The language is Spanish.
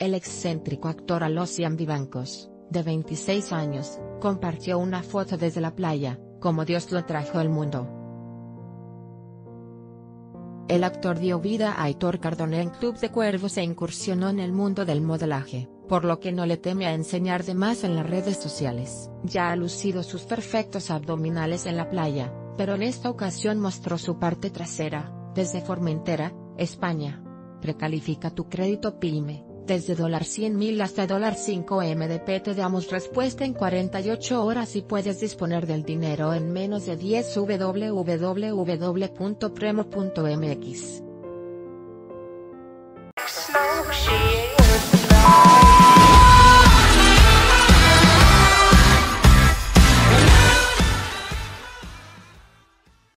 El excéntrico actor Alocian Vivancos, de 26 años, compartió una foto desde la playa, como Dios lo trajo al mundo. El actor dio vida a Aitor Cardone en Club de Cuervos e incursionó en el mundo del modelaje, por lo que no le teme a enseñar de más en las redes sociales. Ya ha lucido sus perfectos abdominales en la playa, pero en esta ocasión mostró su parte trasera, desde Formentera, España. Precalifica tu crédito PYME, desde $100,000 hasta $5 MDP te damos respuesta en 48 horas y puedes disponer del dinero en menos de 10 www.premo.mx.